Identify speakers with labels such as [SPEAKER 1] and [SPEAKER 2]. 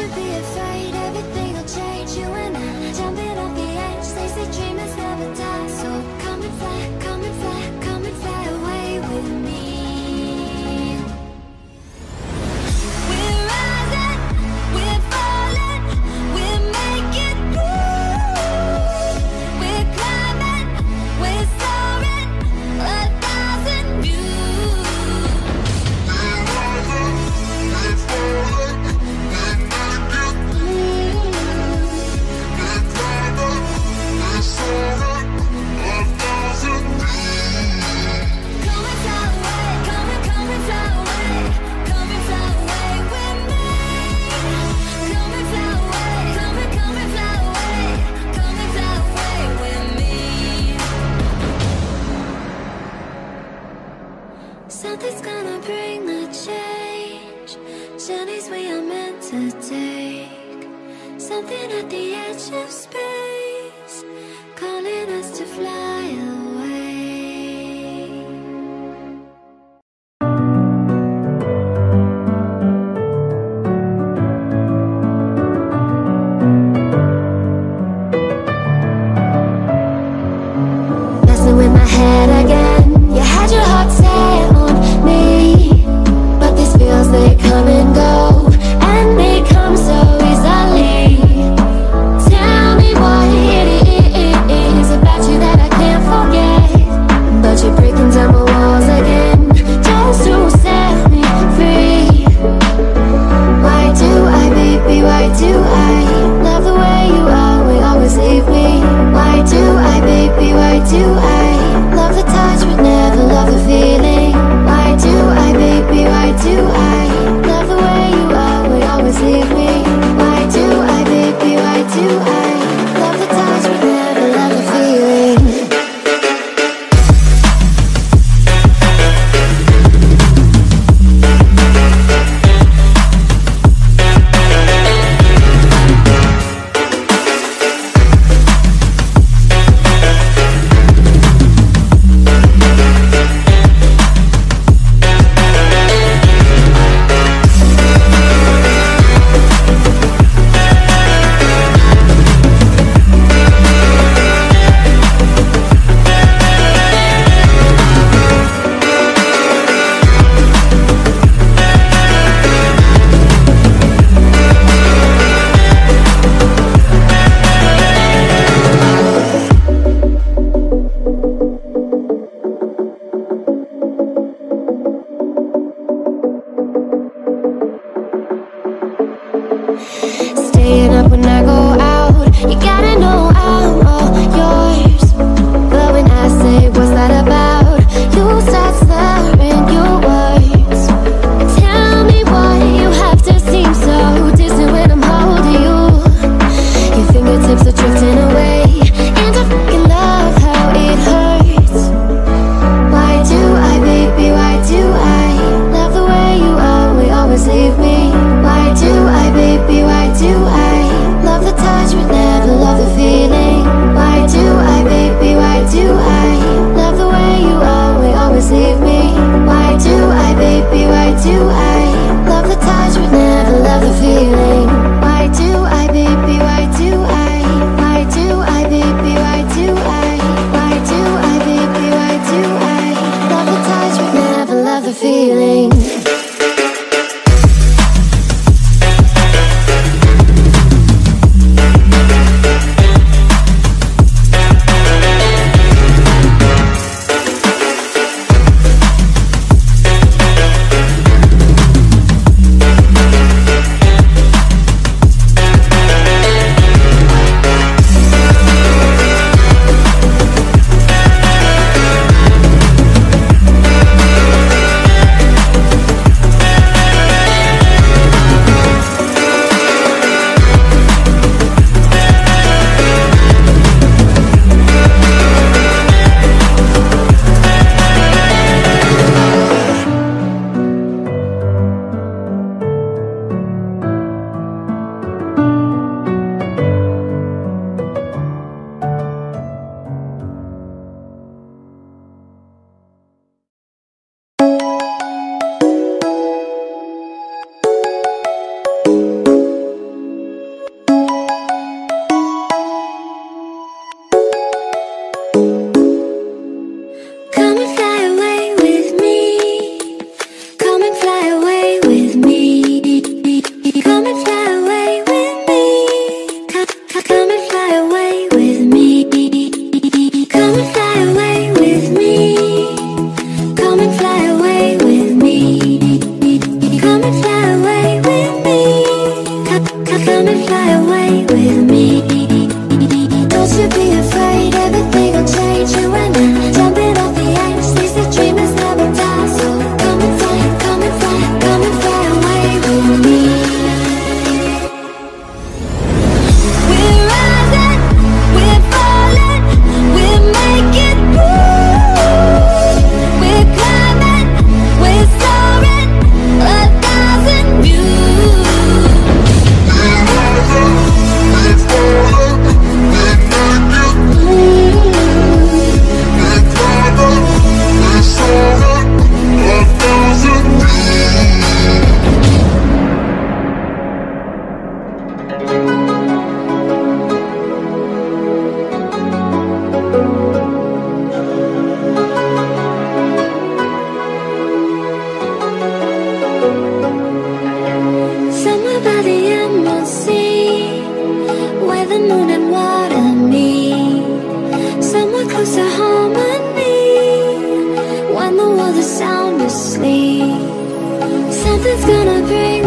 [SPEAKER 1] Don't be afraid, the feeling. Moon and Somewhere close to harmony. When the world is sound asleep Something's gonna break